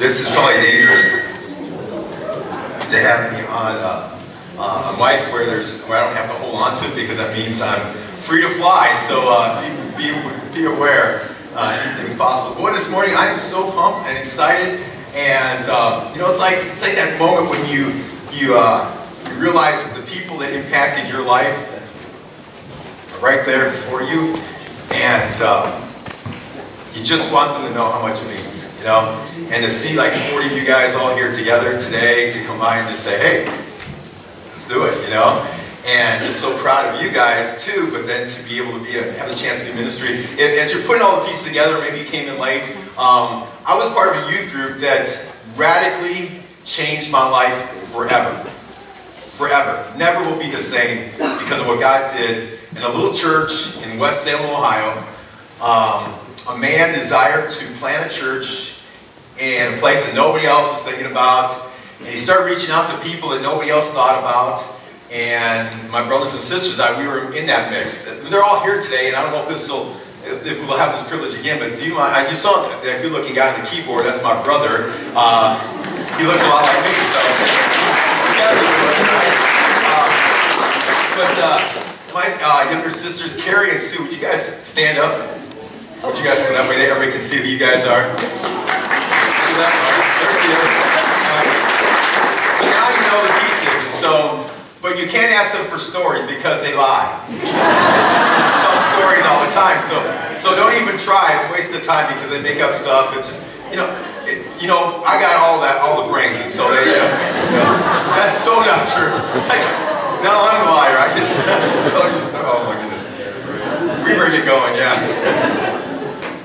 This is probably dangerous to have me on uh, uh, a mic where there's where I don't have to hold on to it because that means I'm free to fly. So uh, be, be, aware uh, anything's possible. Boy, this morning I'm so pumped and excited, and um, you know it's like it's like that moment when you you, uh, you realize that the people that impacted your life are right there before you, and. You just want them to know how much it means, you know? And to see like 40 of you guys all here together today to come by and just say, hey, let's do it, you know? And just so proud of you guys too, but then to be able to be a, have a chance to do ministry. As you're putting all the pieces together, maybe you came in late, um, I was part of a youth group that radically changed my life forever. Forever. Never will be the same because of what God did in a little church in West Salem, Ohio. Um, a man desired to plant a church in a place that nobody else was thinking about. And he started reaching out to people that nobody else thought about. And my brothers and sisters, I, we were in that mix. They're all here today, and I don't know if this will, if we'll have this privilege again, but do you mind, I, you saw that good-looking guy on the keyboard, that's my brother. Uh, he looks a lot like me, so? Uh, but uh, my uh, younger sisters, Carrie and Sue, would you guys stand up? Would you guys stand way? Everybody can see who you guys are. That? The So now you know the pieces, and so, but you can't ask them for stories because they lie. Just tell stories all the time, so so don't even try. It's a waste of time because they make up stuff. It's just, you know, it, you know, I got all that, all the brains, and so they, uh, that's so not true. Like, no, I'm a liar. I can tell you stuff. Oh my goodness. We bring it going, yeah.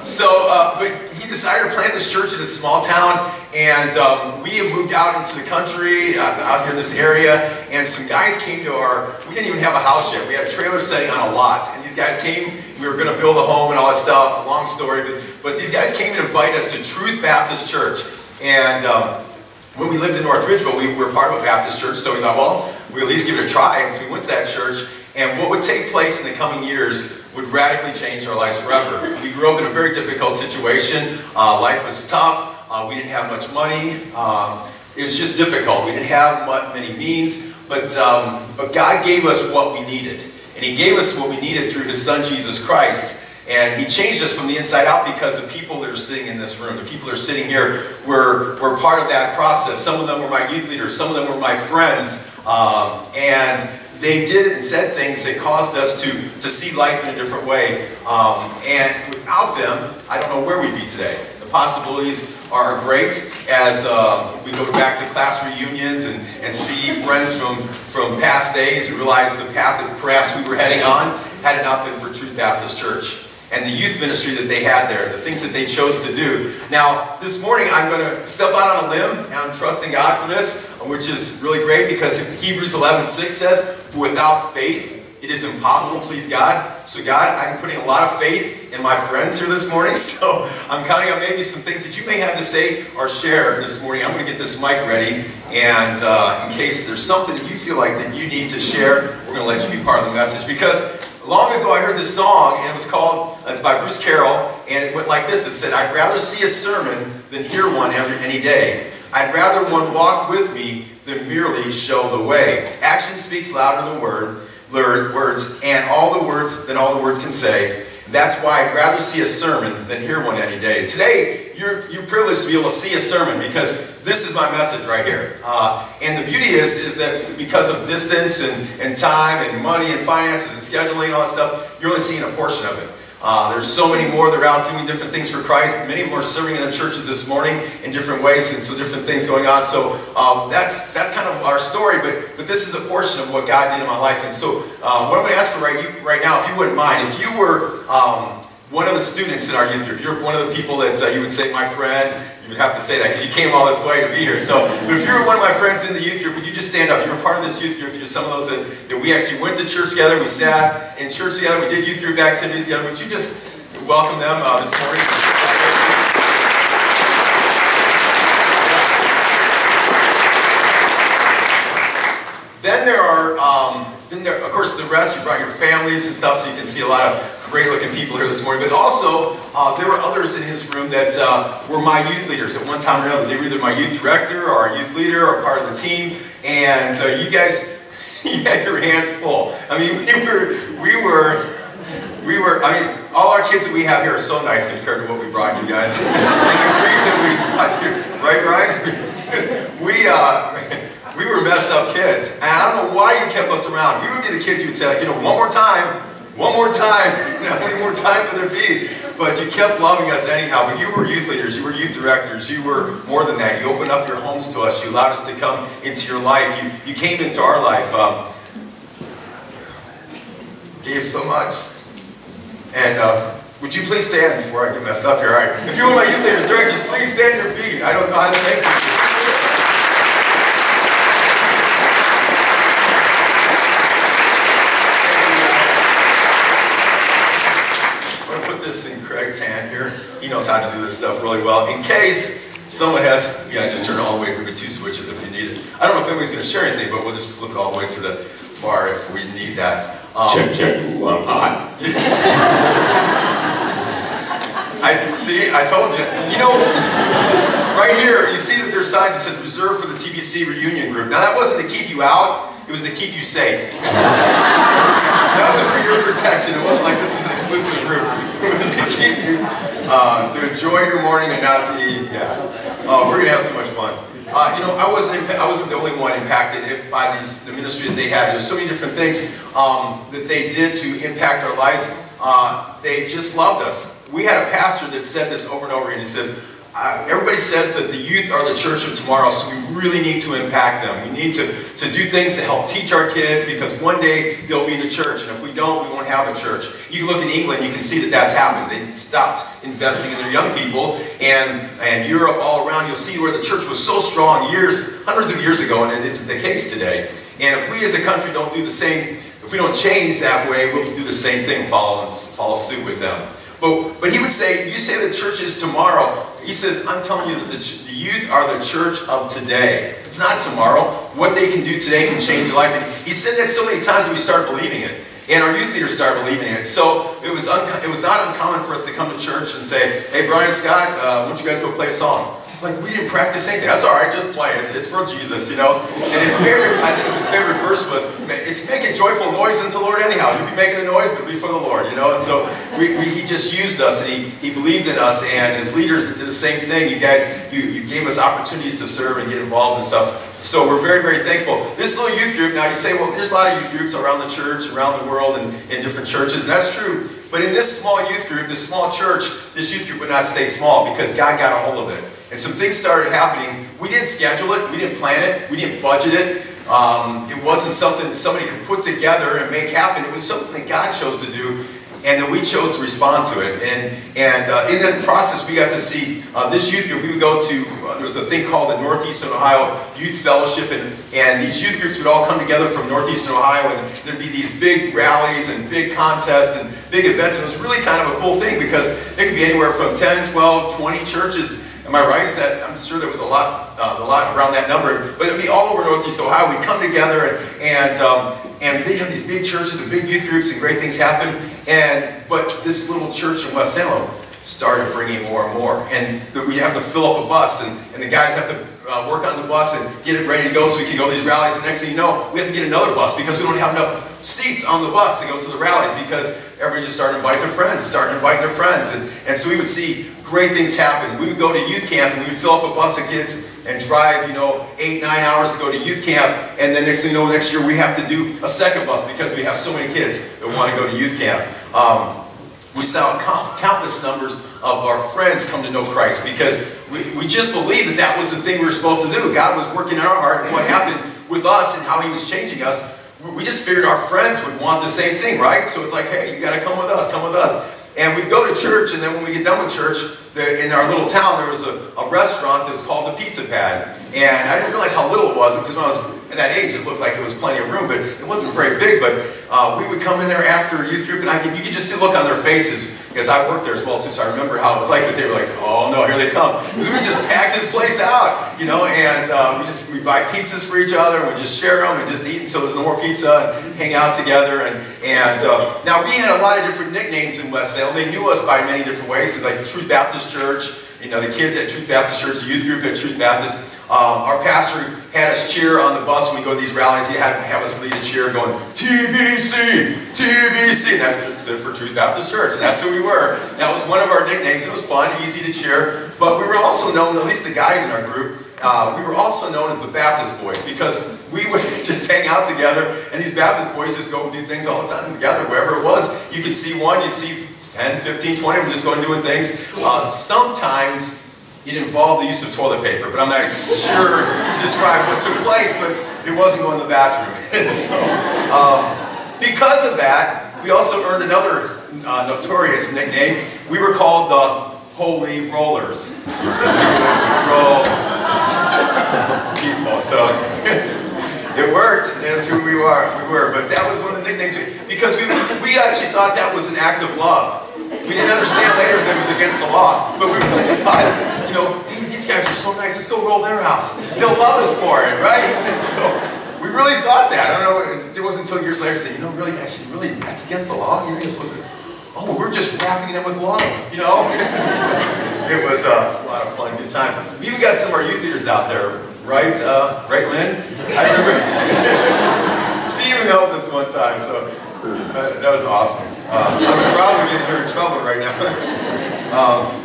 So, uh, but decided to plant this church in a small town, and um, we moved out into the country, uh, out here in this area, and some guys came to our, we didn't even have a house yet, we had a trailer setting on a lot, and these guys came, we were going to build a home and all that stuff, long story, but, but these guys came and invited us to Truth Baptist Church, and um, when we lived in North Ridgeville, we were part of a Baptist church, so we thought, well, we'll at least give it a try, and so we went to that church, and what would take place in the coming years radically changed our lives forever. We grew up in a very difficult situation. Uh, life was tough. Uh, we didn't have much money. Um, it was just difficult. We didn't have many means, but, um, but God gave us what we needed. And He gave us what we needed through His Son, Jesus Christ. And He changed us from the inside out because the people that are sitting in this room, the people that are sitting here, were, were part of that process. Some of them were my youth leaders, some of them were my friends. Um, and they did and said things that caused us to, to see life in a different way. Um, and without them, I don't know where we'd be today. The possibilities are great as uh, we go back to class reunions and, and see friends from, from past days and realize the path that perhaps we were heading on had it not been for Truth Baptist Church and the youth ministry that they had there, the things that they chose to do. Now, this morning I'm going to step out on a limb, and I'm trusting God for this, which is really great because Hebrews 11:6 says, For without faith, it is impossible to please God. So God, I'm putting a lot of faith in my friends here this morning, so I'm counting on maybe some things that you may have to say or share this morning. I'm going to get this mic ready, and uh, in case there's something that you feel like that you need to share, we're going to let you be part of the message. Because Long ago I heard this song, and it was called, it's by Bruce Carroll, and it went like this. It said, I'd rather see a sermon than hear one every, any day. I'd rather one walk with me than merely show the way. Action speaks louder than word, words, and all the words than all the words can say. That's why I'd rather see a sermon than hear one any day. Today, you're, you're privileged to be able to see a sermon because this is my message right here. Uh, and the beauty is, is that because of distance and, and time and money and finances and scheduling and all that stuff, you're only seeing a portion of it. Uh, there's so many more that are out doing different things for Christ. Many of them are serving in the churches this morning in different ways, and so different things going on. So um, that's that's kind of our story, but but this is a portion of what God did in my life. And so uh, what I'm going to ask for right, you, right now, if you wouldn't mind, if you were um, one of the students in our youth group, you're one of the people that uh, you would say, my friend, you would have to say that because you came all this way to be here. So, but if you were one of my friends in the youth group, would you just stand up? You were part of this youth group. You're some of those that, that we actually went to church together. We sat in church together. We did youth group activities together. Would you just welcome them uh, this morning? Then there are um, then there, of course, the rest, you brought your families and stuff, so you can see a lot of great looking people here this morning. But also, uh, there were others in his room that uh, were my youth leaders at one time or another. They were either my youth director or a youth leader or part of the team. And uh, you guys, you had your hands full. I mean, we were, we were, we were, I mean, all our kids that we have here are so nice compared to what we brought you guys. and the grief that we brought you, right, right? we, uh, we were messed up kids. And I don't know why you kept us around. We would be the kids you would say, like, you know, one more time, one more time. How many more times would there be? But you kept loving us anyhow. But you were youth leaders, you were youth directors, you were more than that. You opened up your homes to us. You allowed us to come into your life. You, you came into our life. Um, gave so much. And uh, would you please stand before I get messed up here? All right. If you're one of my youth leaders, directors, please stand your feet. I don't know how to thank you. I'm going to put this in Craig's hand here. He knows how to do this stuff really well. In case someone has, yeah, just turn it all the way through the two switches if you need it. I don't know if anybody's going to share anything, but we'll just flip it all the way to the far if we need that. Um, Check, check, ooh, I'm hot. I see. I told you. You know, right here, you see that there's signs that says reserved for the TBC reunion group. Now that wasn't to keep you out. It was to keep you safe. that was for your protection. It wasn't like this is an exclusive group. It was to keep you uh, to enjoy your morning and not be. Yeah. Oh, we're gonna have so much fun. Uh, you know, I wasn't I wasn't the only one impacted by these the ministry that they had. There's so many different things um, that they did to impact our lives. Uh, they just loved us. We had a pastor that said this over and over again. He says, uh, everybody says that the youth are the church of tomorrow, so we really need to impact them. We need to, to do things to help teach our kids because one day they'll be the church, and if we don't, we won't have a church. You look in England, you can see that that's happened. They stopped investing in their young people, and, and Europe all around, you'll see where the church was so strong years, hundreds of years ago, and it isn't the case today. And if we as a country don't do the same, if we don't change that way, we'll do the same thing, follow, follow suit with them. But, but he would say, you say the church is tomorrow. He says, I'm telling you that the, the youth are the church of today. It's not tomorrow. What they can do today can change your life. He said that so many times we start believing it. And our youth leaders started believing it. So it was, it was not uncommon for us to come to church and say, hey, Brian Scott, uh, why don't you guys go play a song? Like, we didn't practice anything. That's all right, just play. It's, it's for Jesus, you know? And his favorite, I think his favorite verse was, it's making joyful noise unto the Lord anyhow. You'll be making a noise, but be for the Lord, you know? And so we, we, he just used us, and he, he believed in us, and his leaders did the same thing. You guys, you, you gave us opportunities to serve and get involved and stuff. So we're very, very thankful. This little youth group, now you say, well, there's a lot of youth groups around the church, around the world, and in different churches, and that's true. But in this small youth group, this small church, this youth group would not stay small because God got a hold of it. And some things started happening. We didn't schedule it, we didn't plan it, we didn't budget it. Um, it wasn't something that somebody could put together and make happen. It was something that God chose to do, and then we chose to respond to it. And, and uh, in that process, we got to see uh, this youth group. We would go to, uh, there was a thing called the Northeastern Ohio Youth Fellowship, and, and these youth groups would all come together from Northeastern Ohio, and there'd be these big rallies and big contests and big events. And it was really kind of a cool thing because it could be anywhere from 10, 12, 20 churches Am I right? Is that I'm sure there was a lot, uh, a lot around that number, but it'd be all over Northeast Ohio. We'd come together and and, um, and they'd have these big churches and big youth groups and great things happen. And but this little church in West Salem started bringing more and more, and we have to fill up a bus, and, and the guys have to uh, work on the bus and get it ready to go so we can go to these rallies. And next thing you know, we have to get another bus because we don't have enough seats on the bus to go to the rallies because everybody just started inviting their friends and started inviting their friends. And, and so we would see great things happen. We would go to youth camp and we would fill up a bus of kids and drive, you know, eight, nine hours to go to youth camp. And then next thing you know, next year we have to do a second bus because we have so many kids that want to go to youth camp. Um, we saw countless numbers of our friends come to know Christ because we, we just believed that that was the thing we were supposed to do. God was working in our heart and what happened with us and how he was changing us. We just figured our friends would want the same thing, right? So it's like, hey, you got to come with us, come with us. And we'd go to church, and then when we get done with church, in our little town, there was a, a restaurant that's called the Pizza Pad. And I didn't realize how little it was because when I was at that age, it looked like it was plenty of room, but it wasn't very big. But uh, we would come in there after youth group, and I could, you could just see look on their faces because I worked there as well too, so I remember how it was like, but they were like, oh no, here they come. Because we just pack this place out, you know, and uh, we just, we buy pizzas for each other, and we just share them, and just eat until there's no more pizza, and hang out together, and, and uh, now we had a lot of different nicknames in West Salem. They knew us by many different ways, it's like Truth Baptist Church, you know, the kids at Truth Baptist Church, the youth group at Truth Baptist. Um, our pastor had us cheer on the bus when we go to these rallies. He had have us lead a cheer going, TBC, TBC. That's stood for Truth Baptist Church. That's who we were. That was one of our nicknames. It was fun, easy to cheer. But we were also known, at least the guys in our group, uh, we were also known as the Baptist boys because we would just hang out together and these Baptist boys just go do things all the time together, wherever it was. You could see one, you'd see 10, 15, 20 of them just going doing things. Uh, sometimes it involved the use of toilet paper, but I'm not sure to describe what took place, but it wasn't going to the bathroom. so, um, because of that, we also earned another uh, notorious nickname. We were called the Holy Rollers. roll people. So it worked. That's who we were. We were. But that was one of the nicknames we, because we we actually thought that was an act of love. We didn't understand later that it was against the law, but we really thought, know, hey, these guys are so nice, let's go roll their house. They'll love us for it, right? And so we really thought that. I don't know, it wasn't until years later saying, you know, really, actually, really, that's against the law? You're supposed to, oh, we're just wrapping them with love, you know? it was a lot of fun, good times. We even got some of our youth leaders out there, right, uh, right, Lynn? I remember, she even helped us one time, so uh, that was awesome. Uh, I'm probably getting her in trouble right now. um,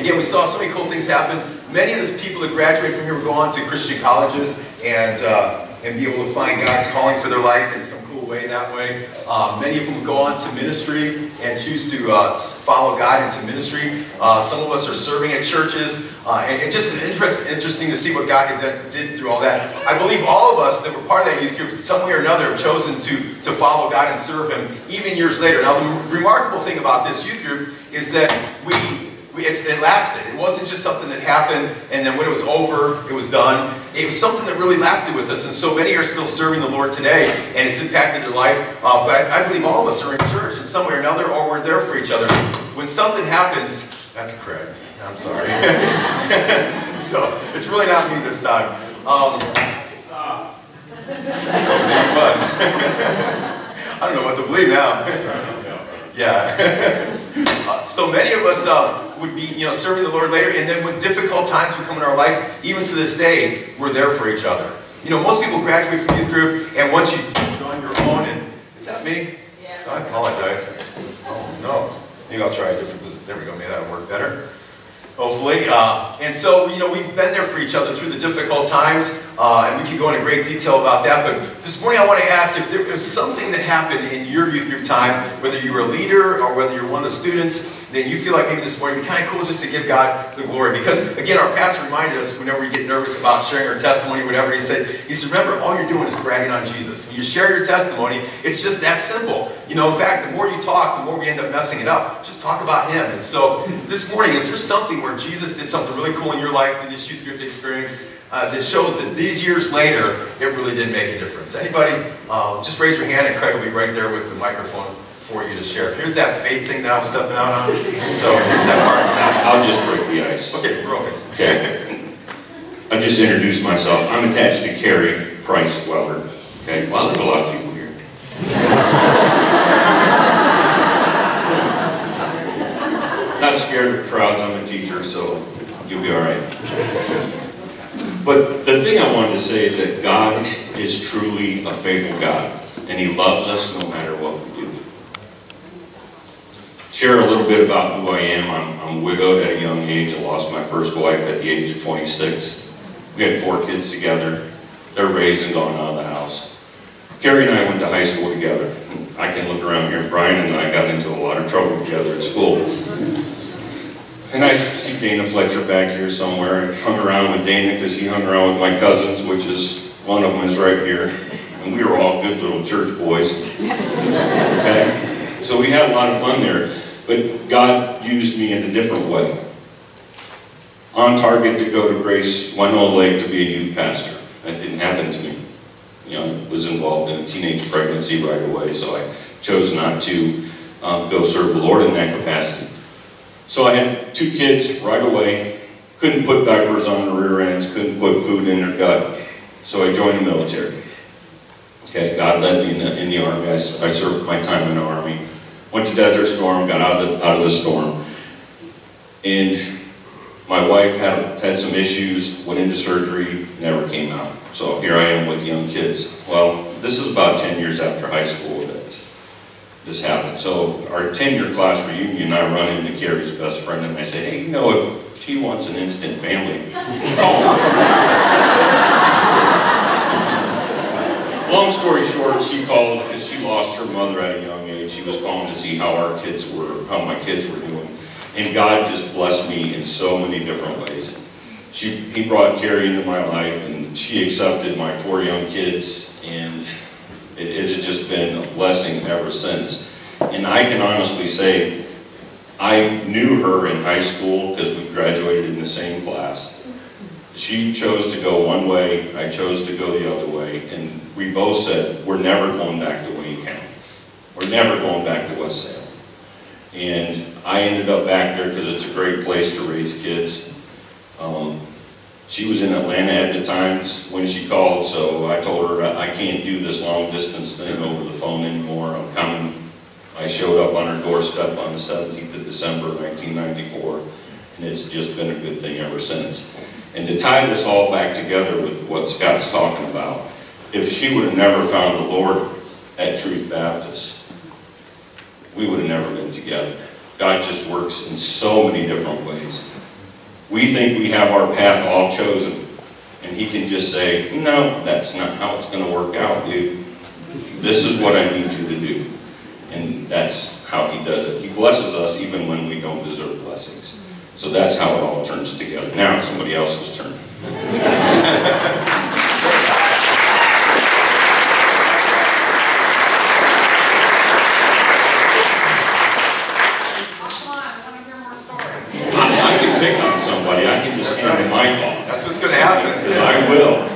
again, we saw so many cool things happen. Many of the people that graduate from here will go on to Christian colleges and, uh, and be able to find God's calling for their life in some cool way that way. Um, many of them go on to ministry and choose to uh, follow God into ministry. Uh, some of us are serving at churches, uh, and, and, just interest, interesting to see what God did, did through all that. I believe all of us that were part of that youth group, some way or another, have chosen to, to follow God and serve Him, even years later. Now, the remarkable thing about this youth group is that we it lasted. It wasn't just something that happened and then when it was over, it was done. It was something that really lasted with us, and so many are still serving the Lord today, and it's impacted their life. Uh, but I, I, believe all of us are in church in some way or another, or we're there for each other. When something happens, that's Craig. I'm sorry. so it's really not me this time. Um. I don't know what to believe now. Yeah. Uh, so many of us uh, would be, you know, serving the Lord later, and then when difficult times would come in our life, even to this day, we're there for each other. You know, most people graduate from youth group, and once you are on your own, and is that me? Yeah. So I apologize. Oh no. Maybe I'll try a different position. There we go. Maybe that'll work better hopefully. Uh, and so, you know, we've been there for each other through the difficult times, uh, and we can go into great detail about that. But this morning I want to ask if there was something that happened in your youth group time, whether you were a leader or whether you're one of the students, then you feel like maybe this morning would be kind of cool just to give God the glory. Because again, our pastor reminded us whenever we get nervous about sharing our testimony, whatever, he said, he said, remember, all you're doing is bragging on Jesus. When you share your testimony, it's just that simple. You know, in fact, the more you talk, the more we end up messing it up. Just talk about him. And so this morning, is there something where Jesus did something really cool in your life through this youth group experience uh, that shows that these years later, it really did make a difference? Anybody, uh, just raise your hand and Craig will be right there with the microphone for you to share. Here's that faith thing that I was stepping out on. So here's that part. I'll just break the ice. Okay, broken. Okay. I just introduced myself. I'm attached to Carrie Price Welder. Okay, well, there's a lot of people here. Not scared of crowds. I'm a teacher, so you'll be all right. But the thing I wanted to say is that God is truly a faithful God, and He loves us no matter what share a little bit about who I am. I'm, I'm widowed at a young age. I lost my first wife at the age of 26. We had four kids together. They're raised and gone out of the house. Carrie and I went to high school together. I can look around here. Brian and I got into a lot of trouble together at school. And I see Dana Fletcher back here somewhere. I hung around with Dana because he hung around with my cousins, which is, one of them is right here. And we were all good little church boys. Okay? So we had a lot of fun there. But God used me in a different way. On target to go to Grace Winona Lake to be a youth pastor. That didn't happen to me. You know, I was involved in a teenage pregnancy right away, so I chose not to. um, go serve the Lord in that capacity. So I had two kids right away, couldn't put diapers on their rear ends, couldn't put food in their gut, so I joined the military. Okay, God led me in the, in the Army, I served my time in the Army, went to Desert Storm, got out of the, out of the storm, and my wife had, had some issues, went into surgery, never came out. So here I am with young kids. Well, this is about 10 years after high school that this happened. So our 10-year class reunion, I run into Carrie's best friend and I say, hey, you know, if she wants an instant family. Long story short, she called because she lost her mother at a young She was calling to see how our kids were, how my kids were doing. And God just blessed me in so many different ways. She, he brought Carrie into my life and she accepted my four young kids and it, it has just been a blessing ever since. And I can honestly say, I knew her in high school because we graduated in the same class. She chose to go one way, I chose to go the other way, and we both said, we're never going back to. We're never going back to West Salem. And I ended up back there because it's a great place to raise kids. Um, she was in Atlanta at the time when she called, so I told her, I can't do this long distance thing over the phone anymore. I'm coming. I showed up on her doorstep on the 17th of December, 1994, and it's just been a good thing ever since. And to tie this all back together with what Scott's talking about, if she would have never found the Lord at Truth Baptist, we would have never been together. God just works in so many different ways. We think we have our path all chosen, and He can just say, no, that's not how it's going to work out, dude. This is what I need you to do. And that's how He does it. He blesses us even when we don't deserve blessings. So that's how it all turns together. Now it's somebody else's turn. Come on, I want to hear more stories. I, I can pick on somebody, I can just hand the mic off. That's what's gonna happen. I will.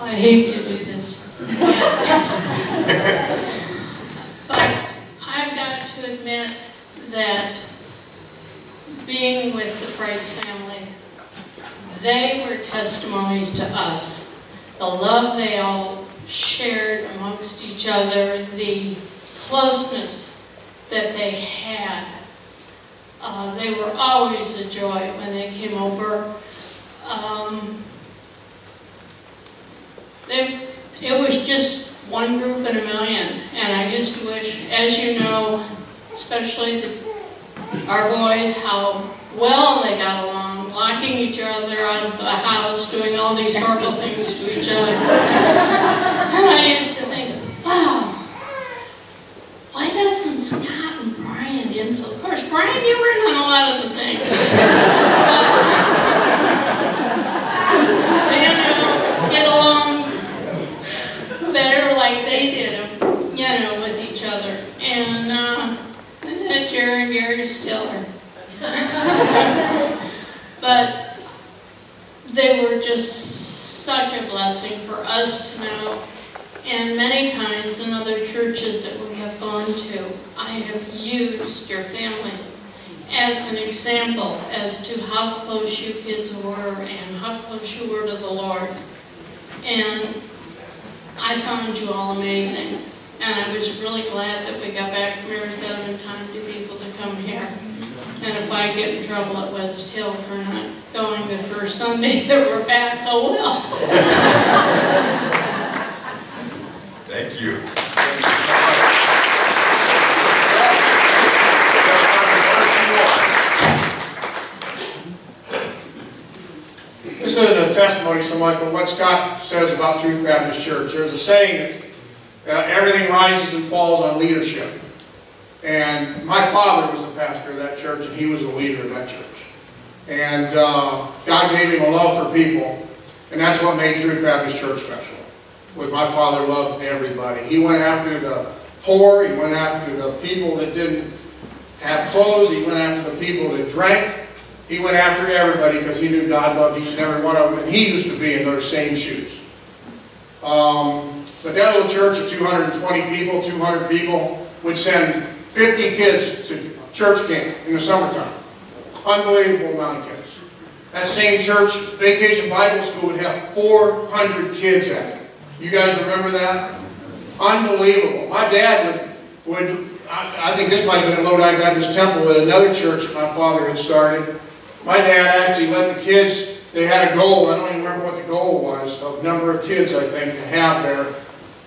I hate to do this. But I've got to admit that being with the Price family, they were testimonies to us. The love they all shared amongst each other, the closeness that they had. Uh, They were always a joy when they came over. Um, they, it was just one group in a million, and I just wish, as you know, especially the, our boys, they got along, locking each other out of the house, doing all these horrible things to each other. And I used to think, wow, why doesn't Scott and Brian influence? Of course, Brian, you were in on a lot of the things. They, you know, get along better like they did, you know, with each other. And, uh, and Jerry and Gary Stiller. But they were just such a blessing for us to know. And many times in other churches that we have gone to, I have used your family as an example as to how close you kids were and how close you were to the Lord. And I found you all amazing, and I was really glad that we got back from Arizona in time to be able to come here. And if I get in trouble at West Hill for not going the first Sunday that we're back, oh well. Thank you. This isn't a testimony so much, but what Scott says about Truth Baptist Church. There's a saying that uh, everything rises and falls on leadership. And my father was the pastor of that church, and he was the leader of that church. And uh, God gave him a love for people, and that's what made Truth Baptist Church special. With my father loved everybody. He went after the poor, he went after the people that didn't have clothes, he went after the people that drank, he went after everybody because he knew God loved each and every one of them, and he used to be in those same shoes. Um, But that little church of 220 people, 200 people, would send 50 kids to church camp in the summertime. Unbelievable amount of kids. That same church, Vacation Bible School, would have 400 kids at it. You guys remember that? Unbelievable. My dad would, would I, I think this might have been a Lodi Baptist Temple at another church my father had started. My dad actually let the kids, they had a goal, I don't even remember what the goal was, of number of kids, I think, to have there.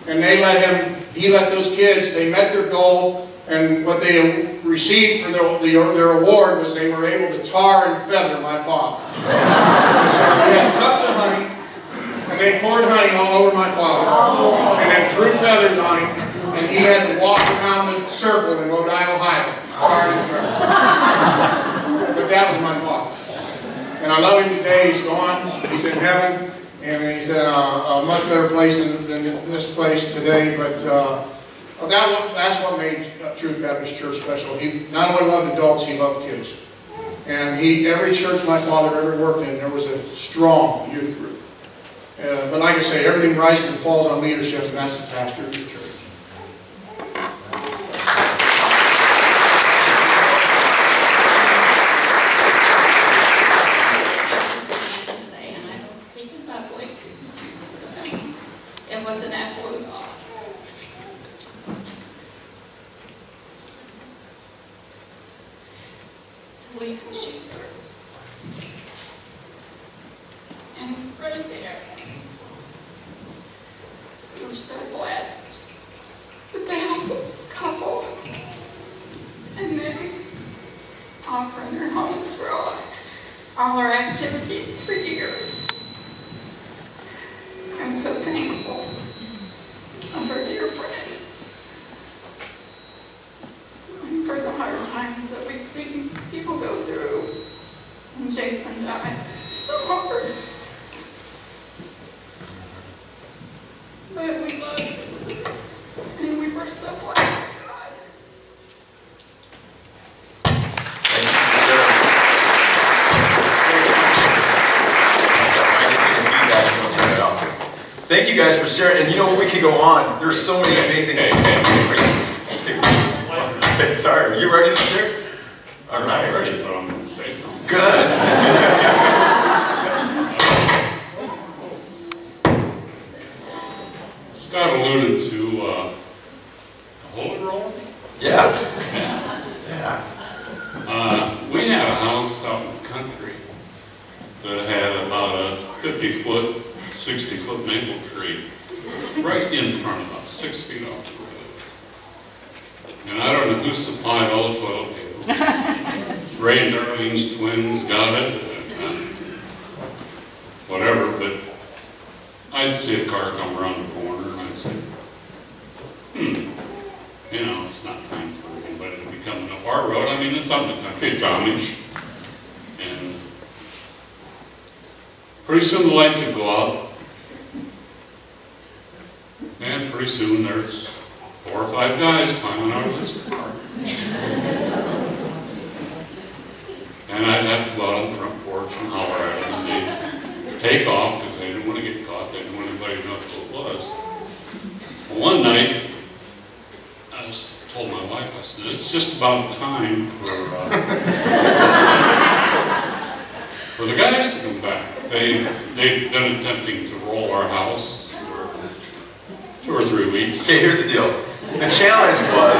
And they let him, he let those kids, they met their goal, and what they received for their, their award was they were able to tar and feather my father. So we had cups of honey, and they poured honey all over my father, and then threw feathers on him, and he had to walk around the circle in Lodi, Ohio, tarred and feathered. But that was my father. And I love him today, he's gone, he's in heaven, and he's in a, a much better place than, than this place today, but, uh, that one, that's what made Truth Baptist Church special. He not only loved adults, he loved kids. And he, every church my father ever worked in, there was a strong youth group. Uh, but like I say, everything rises and falls on leadership, and that's the pastor of the church. and say, and I don't speak in public. It was an absolute awe. To leave the sheep there. And right there, we were so blessed with the help this couple. And then offering their homes for all all our activities for years. for sharing. And you know, we could go on. There's so many amazing. Hey, hey, hey, Sorry, are you ready to share? All right. I'm ready, but I'm going to say something. Good. Scott alluded to uh, the Holy Roller. Yeah. yeah. yeah. Uh, we had a house out in the country that had about a 50 foot 60-foot maple tree right in front of us, six feet off the road. And I don't know who supplied all the toilet paper. Ray and Darlene's twins got it, whatever, but I'd see a car come around the corner and I'd say, hmm, you know, it's not time for anybody to be coming up our road. I mean, it's on the country, it's Amish. Pretty soon the lights would go out. And pretty soon there's four or five guys climbing out of this car. And I'd have to go out on the front porch and holler at them, and they'd take off because they didn't want to get caught, they didn't want anybody to know who it was. One night, I told my wife, I said, it's just about time for, uh, for the guys to come back. They, they've been attempting to roll our house for two or three weeks. Okay, here's the deal. The challenge was,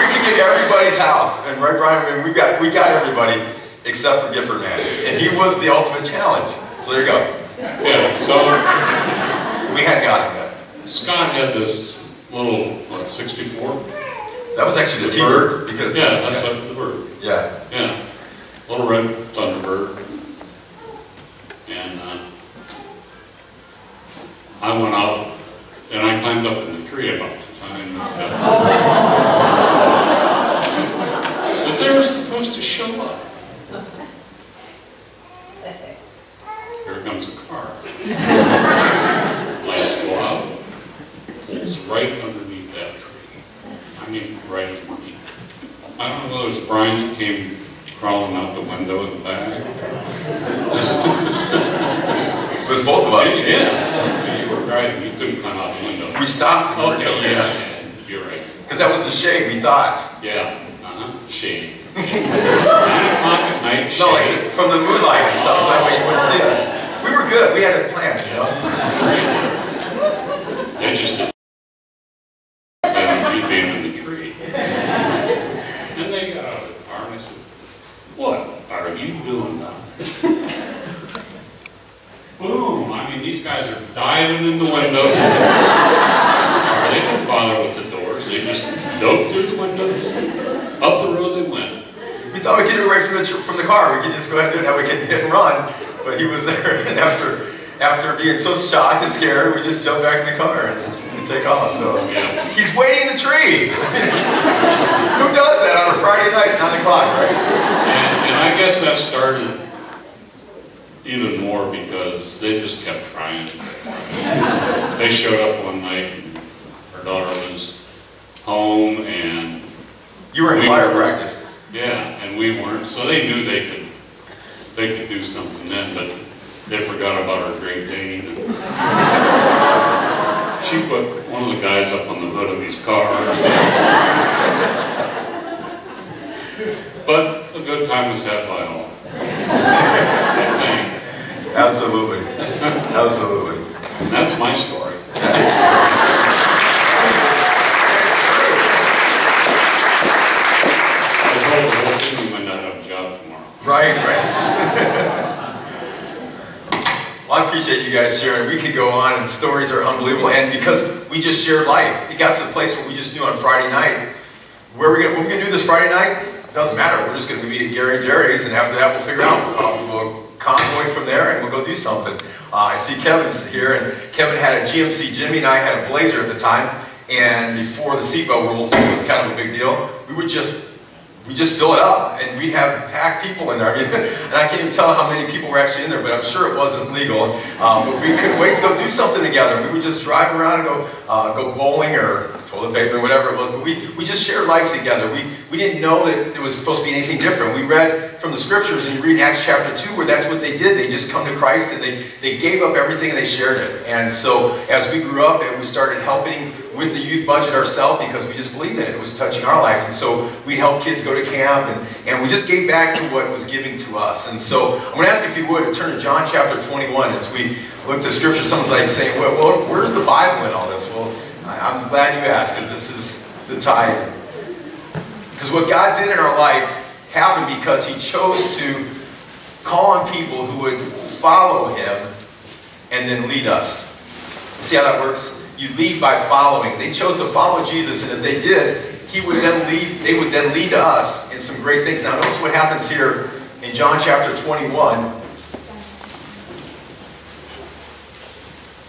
we could get everybody's house, and right, Brian, I mean, we got, we got everybody except for Gifford Man, and he was the ultimate challenge. So there you go. Yeah, so We hadn't got him yet. Scott had this little, what, 64? That was actually the The T-bird, because. Yeah, that's like the bird. Yeah, Yeah, little red thunderbird. I went out and I climbed up in the tree about the time But they were supposed to show up. Here comes the car. Lights go out, pulls right underneath that tree. I mean, right underneath. I don't know whether it was Brian that came crawling out the window in the back. it was both of us. Yeah, right you couldn't climb out the window. We stopped and Okay, yeah, yeah, you're right. Because that was the shade, we thought. Yeah, uh-huh, shade. Nine o'clock at night, No, like shade. from the moonlight and stuff, so that way you wouldn't see us. We were good, we had it planned, you know? Just. And you being in the tree. And they got out of the car and I said, what are you doing down there? Boom, I mean, these guys are diving in the windows. Or They didn't bother with the doors, they just dove through the windows. Up the road they went. We thought we could do it right from the, from the car, we could just go ahead and do it, we could hit and run. But he was there, and after, after being so shocked and scared, we just jumped back in the car and, and take off, so. He's waiting in the tree! Who does that on a Friday night at nine o'clock, right? And, and I guess that started even more because they just kept trying. They showed up one night, and our daughter was home, and, You were in We choir practice. Yeah, and we weren't, so they knew they could, they could do something then, but they forgot about our Great Dane. She put one of the guys up on the hood of his car. But a good time was had by all. Absolutely, absolutely. And that's my story. I told the whole thing we might not have a job tomorrow. Right, right. Well, I appreciate you guys sharing. We could go on, and stories are unbelievable. And because we just shared life, it got to the place where we just knew on Friday night where we gonna, what we gonna do this Friday night. Doesn't matter. We're just gonna meet at Gary and Jerry's, and after that, we'll figure out. We'll, call, we'll convoy from there, and we'll go do something. Uh, I see Kevin's here, and Kevin had a GMC Jimmy, and I had a Blazer at the time. And before the seatbelt rule was kind of a big deal, we would just we just fill it up and we'd have packed people in there. I mean, and I can't even tell how many people were actually in there, but I'm sure it wasn't legal. Um, but we couldn't wait to go do something together. We would just drive around and go uh, go bowling or toilet paper, whatever it was. But we, we just shared life together. We, we didn't know that it was supposed to be anything different. We read from the scriptures and you read Acts chapter 2 where that's what they did. They just come to Christ and they, they gave up everything and they shared it. And so as we grew up and we started helping with the youth budget ourselves because we just believed in it. It was touching our life. And so we'd help kids go to camp and, and we just gave back to what was giving to us. And so I'm going to ask you if you would turn to John chapter 21 as we look to scripture. Someone's like saying, well, well where's the Bible in all this? Well, I'm glad you asked because this is the tie-in. Because what God did in our life happened because he chose to call on people who would follow him and then lead us. See how that works? You lead by following. They chose to follow Jesus, and as they did, he would then lead, they would then lead to us in some great things. Now notice what happens here in John chapter 21,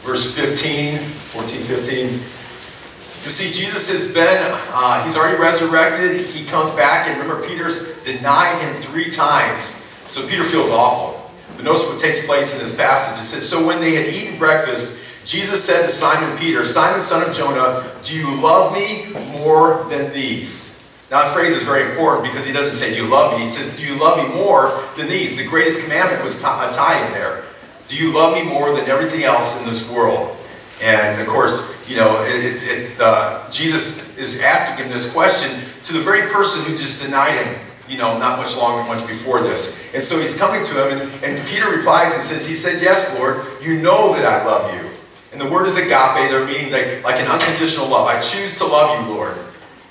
verse 15, 14, 15. You see, Jesus has been, uh, he's already resurrected. He comes back, and remember, Peter's denied him three times. So Peter feels awful. But notice what takes place in this passage. It says, So when they had eaten breakfast, Jesus said to Simon Peter, Simon, son of Jonah, do you love me more than these? Now, that phrase is very important because he doesn't say, Do you love me? He says, Do you love me more than these? The greatest commandment was a tie in there. Do you love me more than everything else in this world? And of course, you know, it, it, it, uh, Jesus is asking him this question to the very person who just denied him, you know, not much longer, much before this. And so he's coming to him, and, and Peter replies and says, He said, Yes, Lord, you know that I love you. And the word is agape, they're meaning like, like an unconditional love. I choose to love you, Lord.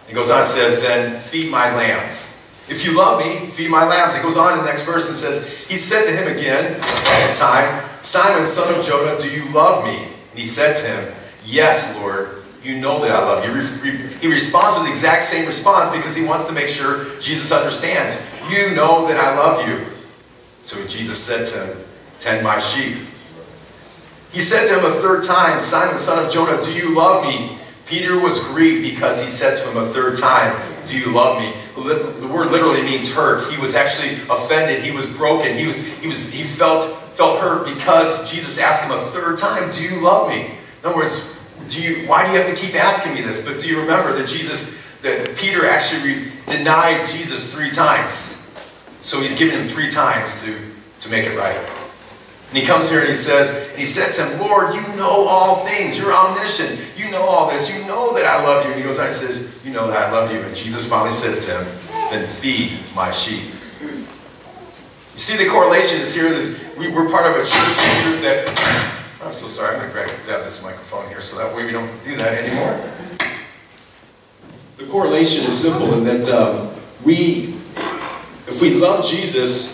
He goes on and says, Then feed my lambs. If you love me, feed my lambs. He goes on in the next verse and says, He said to him again, a second time, Simon, son of Jonah, do you love me? And he said to him, Yes, Lord, you know that I love you. He responds with the exact same response because he wants to make sure Jesus understands. You know that I love you. So Jesus said to him, Tend my sheep. He said to him a third time, Simon, son of Jonah, do you love me? Peter was grieved because he said to him a third time, Do you love me? The word literally means hurt. He was actually offended. He was broken. He was he was he felt felt hurt because Jesus asked him a third time, Do you love me? In other words, do you why do you have to keep asking me this? But do you remember that Jesus that Peter actually denied Jesus three times? So he's given him three times to, to make it right. And he comes here and he says, and he said to him, Lord, you know all things. You're omniscient. You know all this. You know that I love you. And he goes, I says, you know that I love you. And Jesus finally says to him, then feed my sheep. You see the correlation is here. This, we, we're part of a church group that, I'm so sorry, I'm going to grab, grab this microphone here so that way we don't do that anymore. The correlation is simple in that um, we, if we love Jesus,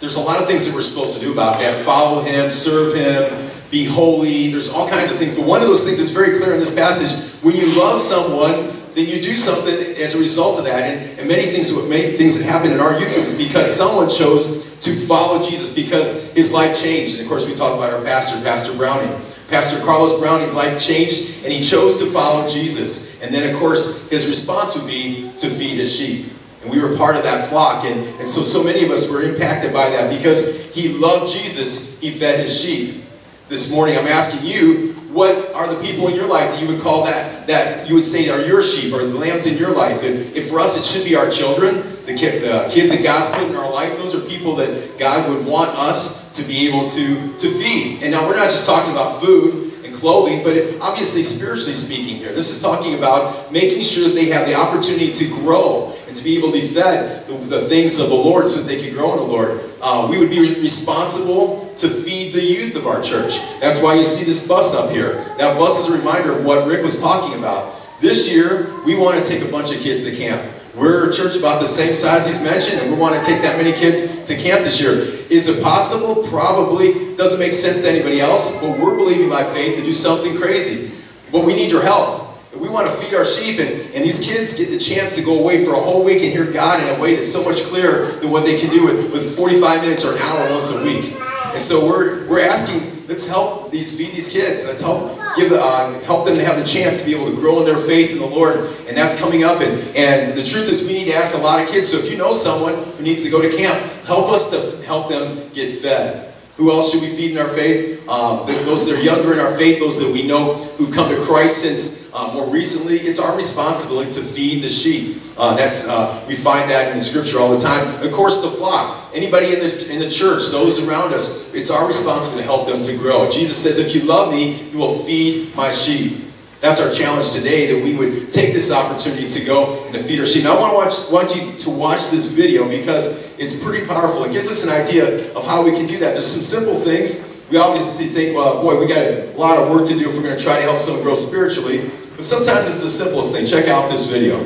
there's a lot of things that we're supposed to do about that. Follow him, serve him, be holy. There's all kinds of things. But one of those things that's very clear in this passage, when you love someone, then you do something as a result of that. And, and many things, many things that happen in our youth group is because someone chose to follow Jesus because his life changed. And of course, we talk about our pastor, Pastor Browning. Pastor Carlos Browning's life changed, and he chose to follow Jesus. And then, of course, his response would be to feed his sheep. And we were part of that flock. And, and so, so many of us were impacted by that because he loved Jesus, he fed his sheep. This morning, I'm asking you, what are the people in your life that you would call that, that you would say are your sheep or the lambs in your life? And if for us, it should be our children, the kids that God's put in our life. Those are people that God would want us to be able to, to feed. And now we're not just talking about food and clothing, but it, obviously spiritually speaking here. This is talking about making sure that they have the opportunity to grow to be able to be fed the, the things of the Lord so that they can grow in the Lord. Uh, we would be responsible to feed the youth of our church. That's why you see this bus up here. That bus is a reminder of what Rick was talking about. This year, we want to take a bunch of kids to camp. We're a church about the same size he's mentioned, and we want to take that many kids to camp this year. Is it possible? Probably. Doesn't make sense to anybody else, but we're believing by faith to do something crazy. But we need your help. We want to feed our sheep, and, and these kids get the chance to go away for a whole week and hear God in a way that's so much clearer than what they can do with, with 45 minutes or an hour once a week. And so we're, we're asking, let's help these feed these kids. Let's help give the, uh, help them to have the chance to be able to grow in their faith in the Lord. And that's coming up. And, and the truth is we need to ask a lot of kids. So if you know someone who needs to go to camp, help us to help them get fed. Who else should we feed in our faith? Um, those that are younger in our faith, those that we know who've come to Christ since uh, more recently. It's our responsibility to feed the sheep. Uh, that's uh, we find that in the scripture all the time. Of course, the flock. Anybody in the in the church, those around us, it's our responsibility to help them to grow. Jesus says, "If you love me, you will feed my sheep." That's our challenge today, that we would take this opportunity to go and to feed our sheep. Now, I want, watch, want you to watch this video because it's pretty powerful. It gives us an idea of how we can do that. There's some simple things. We obviously think, well, boy, we got a lot of work to do if we're going to try to help someone grow spiritually. But sometimes it's the simplest thing. Check out this video.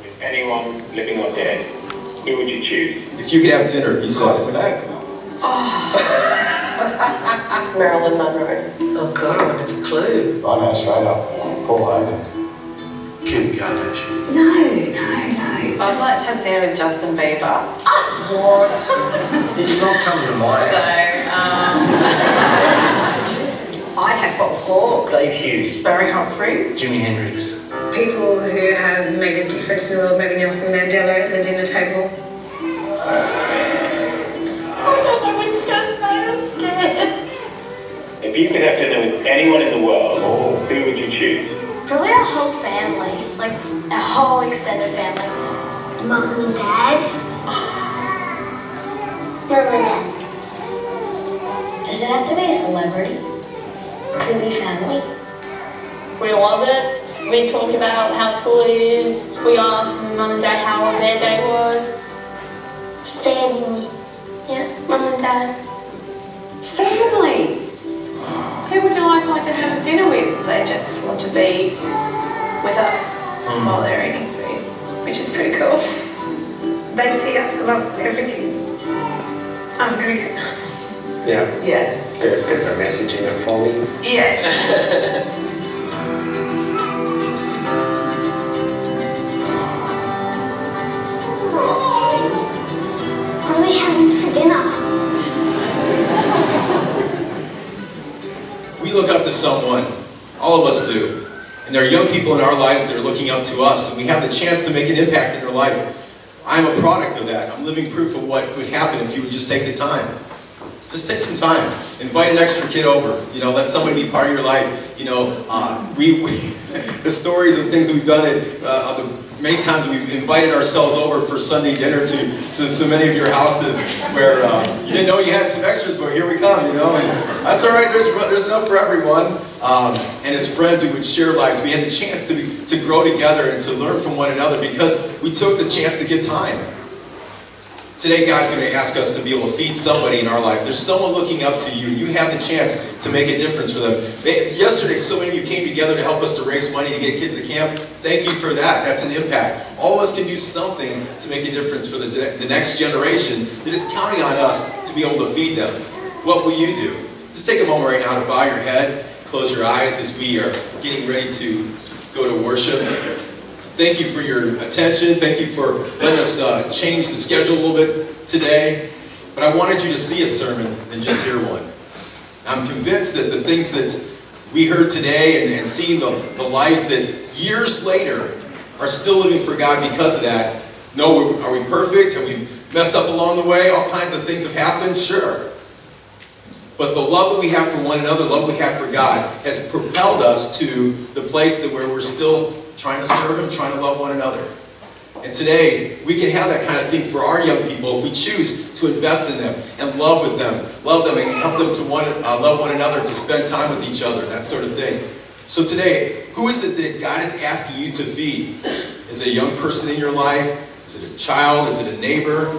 With Anyone living or dead, who would you choose? If you could have dinner, he said. Marilyn Monroe. Oh God, I wouldn't have a clue. I know straight up. Paul Hogan. Kim Kardashian. No, no, no. I'd like to have dinner with Justin Bieber. What? He did not come to my house. So, um, I'd have Bob Hawke. Dave Hughes. Barry Humphries. Jimi Hendrix. People who have made a difference in the world, maybe Nelson Mandela at the dinner table. If you could have dinner with anyone in the world, oh. who would you choose? Probably our whole family, like a whole extended family. Mum and dad. Mum and dad. Does it have to be a celebrity? Could be family? We love it. We talk about how school is. We ask mum and dad how their day was. Family. Yeah, mum and dad. Family. Who would you guys like to have dinner with? They just want to be with us hmm. while they're eating food, which is pretty cool. They see us above everything. I'm great. Yeah. Yeah. Bit, bit of a message in it for me. Yes. What are we having for dinner? We look up to someone. All of us do. And there are young people in our lives that are looking up to us, and we have the chance to make an impact in their life. I'm a product of that. I'm living proof of what would happen if you would just take the time. Just take some time. Invite an extra kid over. You know, let somebody be part of your life. You know, uh, we, we the stories and things we've done it uh, many times we've invited ourselves over for Sunday dinner to, to so many of your houses where uh, you didn't know you had some extras, but here we come, you know, and that's all right, there's, there's enough for everyone. Um, and as friends, we would share lives. We had the chance to, be, to grow together and to learn from one another because we took the chance to give time. Today, God's going to ask us to be able to feed somebody in our life. There's someone looking up to you, and you have the chance to make a difference for them. Yesterday, so many of you came together to help us to raise money to get kids to camp. Thank you for that. That's an impact. All of us can do something to make a difference for the, the next generation that is counting on us to be able to feed them. What will you do? Just take a moment right now to bow your head, close your eyes as we are getting ready to go to worship. Thank you for your attention. Thank you for letting us uh, change the schedule a little bit today. But I wanted you to see a sermon and just hear one. I'm convinced that the things that we heard today and, and seeing the, the lives that years later are still living for God because of that. No, are we perfect? Have we messed up along the way? All kinds of things have happened? Sure. But the love that we have for one another, love we have for God, has propelled us to the place that where we're still trying to serve Him, trying to love one another. And today, we can have that kind of thing for our young people if we choose to invest in them and love with them, love them and help them to one, uh, love one another, to spend time with each other, that sort of thing. So today, who is it that God is asking you to feed? Is it a young person in your life? Is it a child? Is it a neighbor?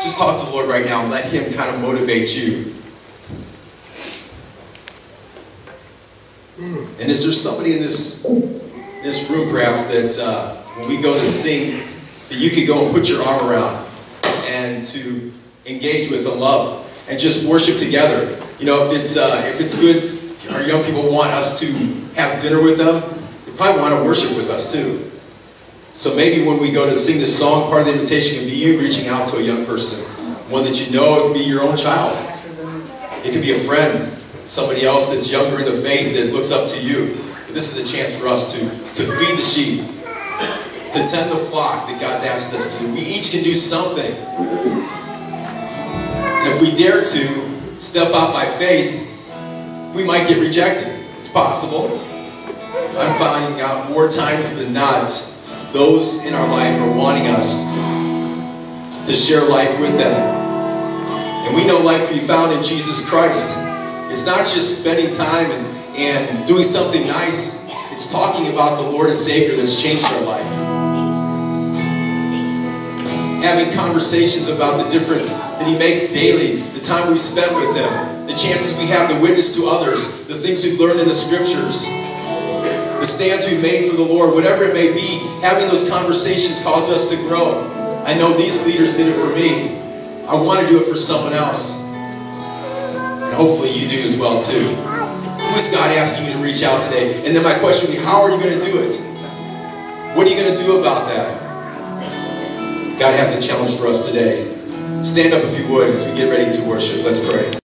Just talk to the Lord right now and let Him kind of motivate you. And is there somebody in this this room perhaps that uh, when we go to sing, that you could go and put your arm around and to engage with and love and just worship together. You know, if it's uh, if it's good, our young people want us to have dinner with them, they probably want to worship with us too. So maybe when we go to sing this song, part of the invitation can be you reaching out to a young person, one that you know. It could be your own child. It could be a friend, somebody else that's younger in the faith that looks up to you. This is a chance for us to, to feed the sheep, to tend the flock that God's asked us to do. We each can do something. And if we dare to step out by faith, we might get rejected. It's possible. I'm finding out more times than not, those in our life are wanting us to share life with them. And we know life to be found in Jesus Christ. It's not just spending time and and doing something nice. It's talking about the Lord and Savior that's changed our life. Having conversations about the difference that He makes daily, the time we spend with Him, the chances we have to witness to others, the things we've learned in the Scriptures, the stands we've made for the Lord, whatever it may be, having those conversations cause us to grow. I know these leaders did it for me. I want to do it for someone else. And hopefully you do as well too. Who is God asking you to reach out today? And then my question would be, how are you going to do it? What are you going to do about that? God has a challenge for us today. Stand up if you would as we get ready to worship. Let's pray.